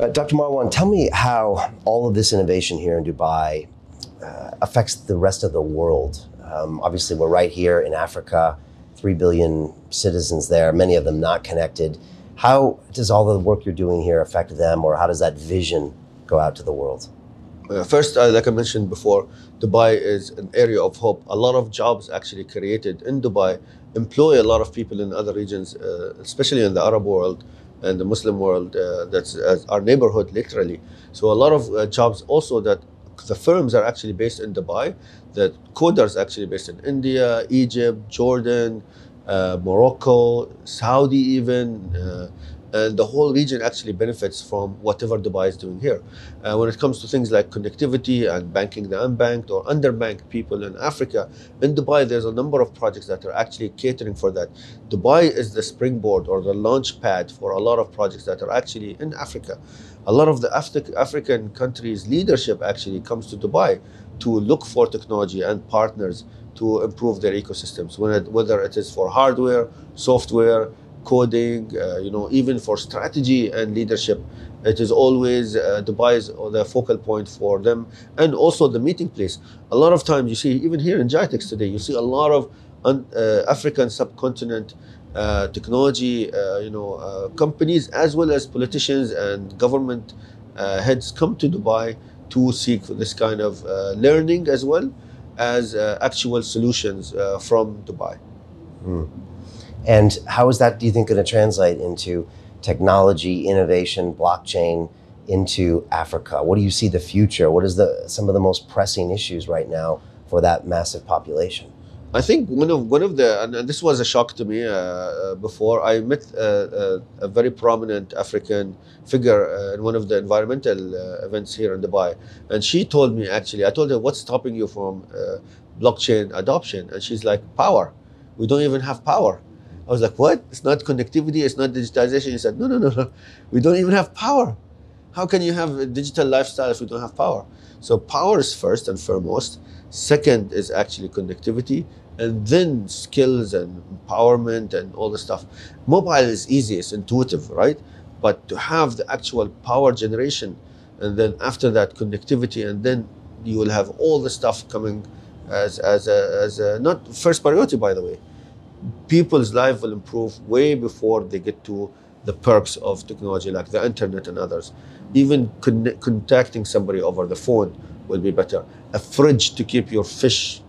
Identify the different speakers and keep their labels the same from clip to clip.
Speaker 1: Uh, Dr. Marwan, tell me how all of this innovation here in Dubai uh, affects the rest of the world. Um, obviously, we're right here in Africa, 3 billion citizens there, many of them not connected. How does all the work you're doing here affect them, or how does that vision go out to the world?
Speaker 2: Uh, first, uh, like I mentioned before, Dubai is an area of hope. A lot of jobs actually created in Dubai employ a lot of people in other regions, uh, especially in the Arab world and the Muslim world. Uh, that's our neighborhood, literally. So a lot of uh, jobs also that the firms are actually based in Dubai. The coders actually based in India, Egypt, Jordan, uh, Morocco, Saudi, even and the whole region actually benefits from whatever Dubai is doing here. Uh, when it comes to things like connectivity and banking the unbanked or underbanked people in Africa, in Dubai there's a number of projects that are actually catering for that. Dubai is the springboard or the launch pad for a lot of projects that are actually in Africa. A lot of the Afri African countries' leadership actually comes to Dubai to look for technology and partners to improve their ecosystems, whether it is for hardware, software, coding, uh, you know, even for strategy and leadership. It is always uh, Dubai is the focal point for them and also the meeting place. A lot of times you see, even here in GITEX today, you see a lot of un, uh, African subcontinent uh, technology, uh, you know, uh, companies as well as politicians and government heads come to Dubai to seek this kind of learning as well as actual solutions from Dubai.
Speaker 1: Mm. And how is that, do you think, going to translate into technology, innovation, blockchain into Africa? What do you see the future? What is the some of the most pressing issues right now for that massive population?
Speaker 2: I think one of one of the and, this was a shock to me uh, uh, before I met uh, uh a very prominent African figure uh, in one of the environmental uh, events here in Dubai, and she told me actually I told her what's stopping you from blockchain adoption, and she's like power. We don't even have power. I was like, what? It's not connectivity, it's not digitization. He said, no, no, no, no. We don't even have power. How can you have a digital lifestyle if we don't have power? So power is first and foremost. Second is actually connectivity. And then skills and empowerment and all the stuff. Mobile is easy, it's intuitive, right? But to have the actual power generation and then after that connectivity and then you will have all the stuff coming as, as, a, as a, not first priority by the way people's life will improve way before they get to the perks of technology like the internet and others. Even con- contacting somebody over the phone will be better. A fridge to keep your fish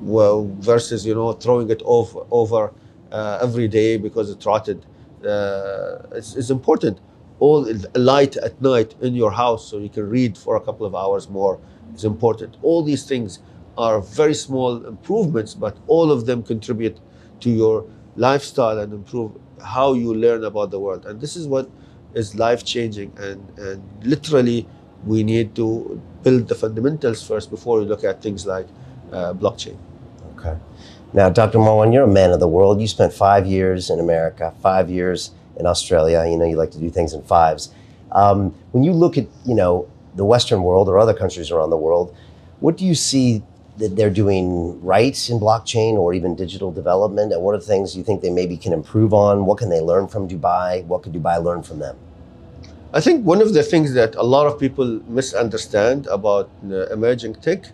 Speaker 2: well versus you know throwing it off over uh, every day because it rotted. Uh, it's, it's, important. All light at night in your house so you can read for a couple of hours more is important. All these things are very small improvements, but all of them contribute to your lifestyle and improve how you learn about the world. And this is what is life changing. And, and literally, we need to build the fundamentals first before we look at things like uh, blockchain.
Speaker 1: Okay. Now, Dr. Marwan, you're a man of the world. You spent five years in America, five years in Australia. You know, you like to do things in fives. Um, when you look at, you know, the Western world or other countries around the world, what do you see that they're doing right in blockchain or even digital development? And what are things you think they maybe can improve on? What can they learn from Dubai? What could Dubai learn from them?
Speaker 2: I think one of the things that a lot of people misunderstand about uh, emerging tech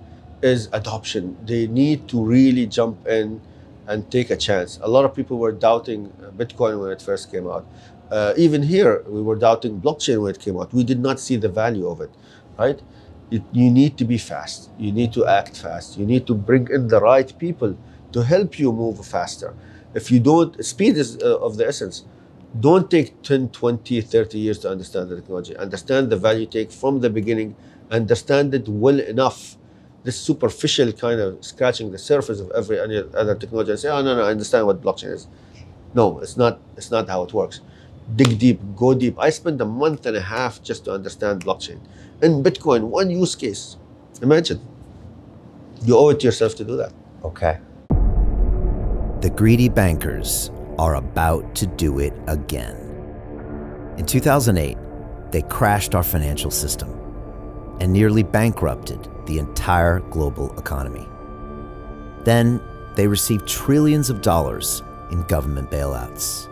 Speaker 2: is adoption. They need to really jump in and take a chance. A lot of people were doubting uh, Bitcoin when it first came out. Uh, even here, we were doubting blockchain when it came out. We did not see the value of it, right? It, you need to be fast. You need to act fast. You need to bring in the right people to help you move faster. If you don't, speed is uh, of the essence. Don't take 10, 20, 30 years to understand the technology. Understand the value take from the beginning. Understand it well enough. This superficial kind of scratching the surface of every other technology and say, oh, no, no, I understand what blockchain is. No, it's not, it's not how it works. Dig deep, go deep. I spent a month and a half just to understand blockchain in Bitcoin, one use case. Imagine. You owe it to yourself to do that.
Speaker 1: Okay.
Speaker 3: The greedy bankers are about to do it again. In 2008, they crashed our financial system and nearly bankrupted the entire global economy. Then they received trillions of dollars in government bailouts.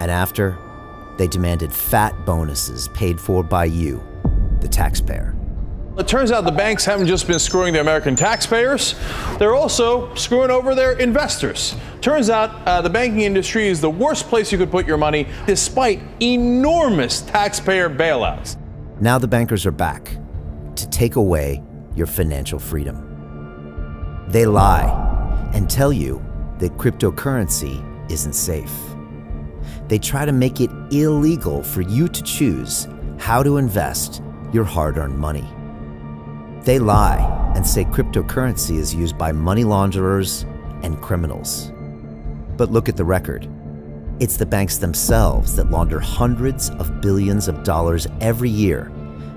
Speaker 3: And after, They demanded fat bonuses paid for by you, the taxpayer.
Speaker 4: It turns out the banks haven't just been screwing the American taxpayers, they're also screwing over their investors. Turns out uh, the banking industry is the worst place you could put your money, despite enormous taxpayer bailouts.
Speaker 3: Now the bankers are back to take away your financial freedom. They lie and tell you that cryptocurrency isn't safe. They try to make it illegal for you to choose how to invest your hard earned money. They lie and say cryptocurrency is used by money launderers and criminals. But look at the record. It's the banks themselves that launder hundreds of billions of dollars every year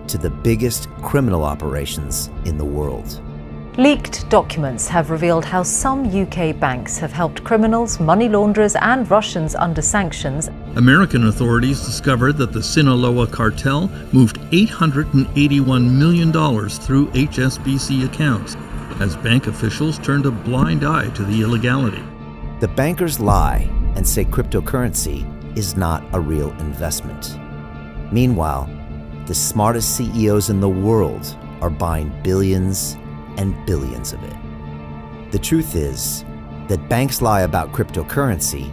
Speaker 3: to the biggest criminal operations in the world.
Speaker 5: Leaked documents have revealed how some UK banks have helped criminals, money launderers, and Russians under sanctions.
Speaker 6: American authorities discovered that the Sinaloa cartel moved $881 million through HSBC accounts as bank officials turned a blind eye to the illegality.
Speaker 3: The bankers lie and say cryptocurrency is not a real investment. Meanwhile, the smartest CEOs in the world are buying billions and billions of it. The truth is that banks lie about cryptocurrency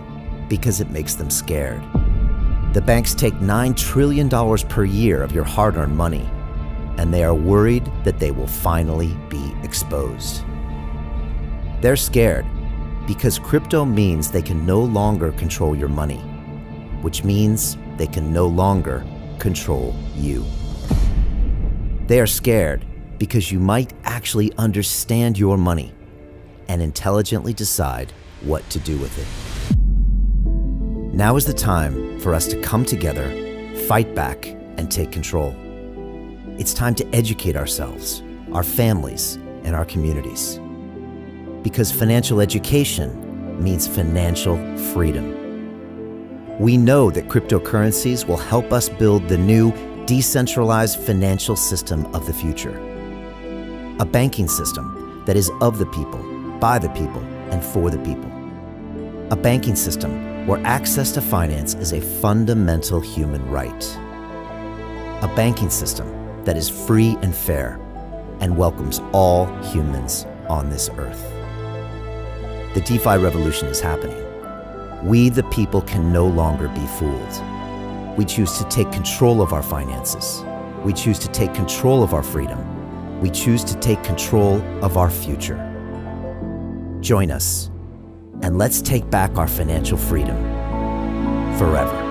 Speaker 3: because it makes them scared. The banks take $9 trillion per year of your hard earned money, and they are worried that they will finally be exposed. They're scared because crypto means they can no longer control your money, which means they can no longer control you. They are scared because you might actually understand your money and intelligently decide what to do with it. Now is the time for us to come together, fight back, and take control. It's time to educate ourselves, our families, and our communities. Because financial education means financial freedom. We know that cryptocurrencies will help us build the new decentralized financial system of the future a banking system that is of the people, by the people, and for the people. A banking system where access to finance is a fundamental human right. A banking system that is free and fair and welcomes all humans on this earth. The DeFi revolution is happening. We, the people, can no longer be fooled. We choose to take control of our finances. We choose to take control of our freedom we choose to take control of our future. Join us, and let's take back our financial freedom forever.